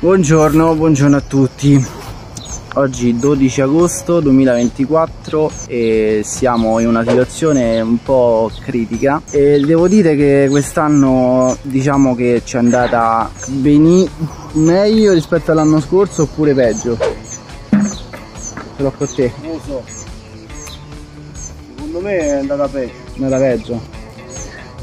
Buongiorno, buongiorno a tutti. Oggi 12 agosto 2024 e siamo in una situazione un po' critica e devo dire che quest'anno diciamo che ci è andata beni meglio rispetto all'anno scorso oppure peggio. Ce l'ho con te. Non lo so. Secondo me è andata peggio. È andata peggio.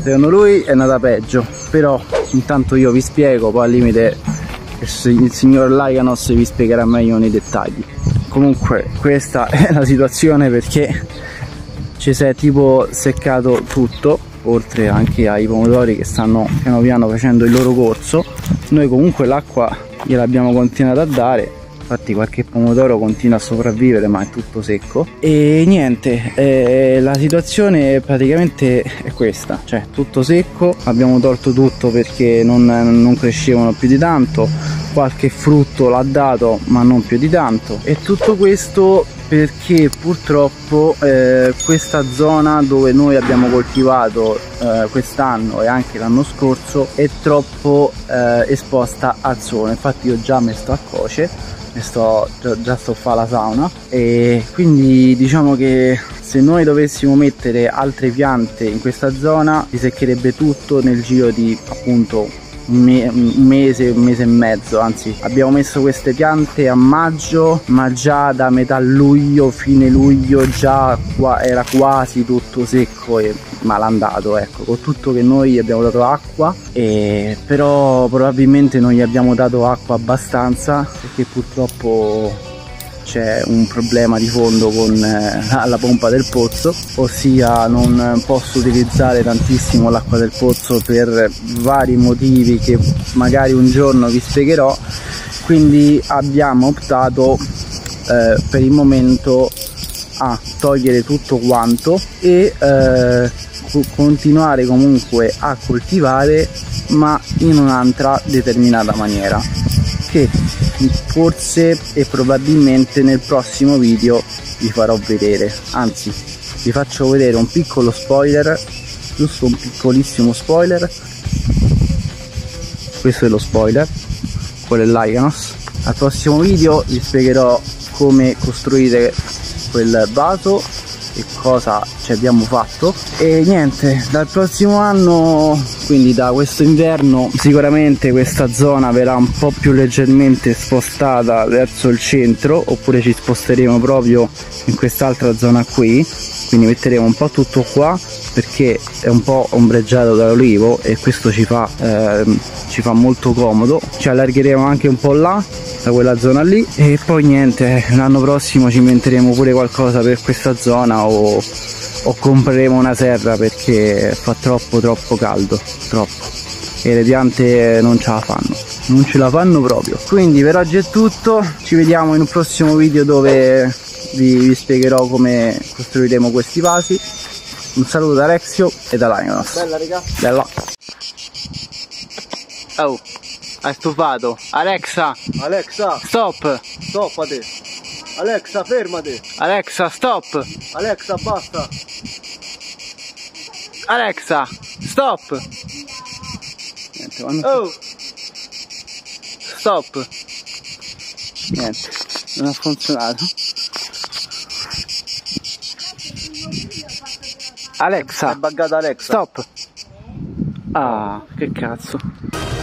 Secondo lui è andata peggio, però intanto io vi spiego, poi al limite il signor Lyganos vi spiegherà meglio nei dettagli. Comunque questa è la situazione perché ci si è tipo seccato tutto oltre anche ai pomodori che stanno piano piano facendo il loro corso. Noi comunque l'acqua gliel'abbiamo continuato a dare infatti qualche pomodoro continua a sopravvivere ma è tutto secco. E niente eh, la situazione praticamente è questa. Cioè tutto secco abbiamo tolto tutto perché non, non crescevano più di tanto qualche frutto l'ha dato ma non più di tanto. E tutto questo perché purtroppo eh, questa zona dove noi abbiamo coltivato eh, quest'anno e anche l'anno scorso è troppo eh, esposta al sole. Infatti io già mi sto a coce sto, già, già sto a fare la sauna. E quindi diciamo che se noi dovessimo mettere altre piante in questa zona si seccherebbe tutto nel giro di appunto un, me un mese, un mese e mezzo anzi abbiamo messo queste piante a maggio ma già da metà luglio, fine luglio già qua era quasi tutto secco e malandato ecco. Con tutto che noi abbiamo dato acqua e però probabilmente non gli abbiamo dato acqua abbastanza perché purtroppo c'è un problema di fondo con eh, la pompa del pozzo ossia non posso utilizzare tantissimo l'acqua del pozzo per vari motivi che magari un giorno vi spiegherò. Quindi abbiamo optato eh, per il momento a togliere tutto quanto e eh, continuare comunque a coltivare ma in un'altra determinata maniera che forse e probabilmente nel prossimo video vi farò vedere. Anzi vi faccio vedere un piccolo spoiler giusto un piccolissimo spoiler. Questo è lo spoiler quello è l'Iganos al prossimo video vi spiegherò come costruire quel vaso e cosa ci abbiamo fatto. E niente dal prossimo anno quindi da questo inverno sicuramente questa zona verrà un po' più leggermente spostata verso il centro oppure ci sposteremo proprio in quest'altra zona qui. Quindi metteremo un po' tutto qua perché è un po' ombreggiato dall'olivo e questo ci fa, eh, ci fa molto comodo. Ci allargheremo anche un po' là da quella zona lì. E poi niente l'anno prossimo ci inventeremo pure qualcosa per questa zona o, o compreremo una serra perché fa troppo troppo caldo troppo. E le piante non ce la fanno non ce la fanno proprio. Quindi per oggi è tutto ci vediamo in un prossimo video dove vi, vi spiegherò come costruiremo questi vasi. Un saluto da Alexio e da Lionos bella raga. Bella. Oh hai stufato. Alexa. Alexa. Stop. Stoppate. Alexa, fermate. Alexa, stop. Alexa, basta. Alexa, stop. Niente, quando... Oh. Stop. Niente, non ha funzionato. Alexa. È buggata Alexa. Stop. Ah, che cazzo.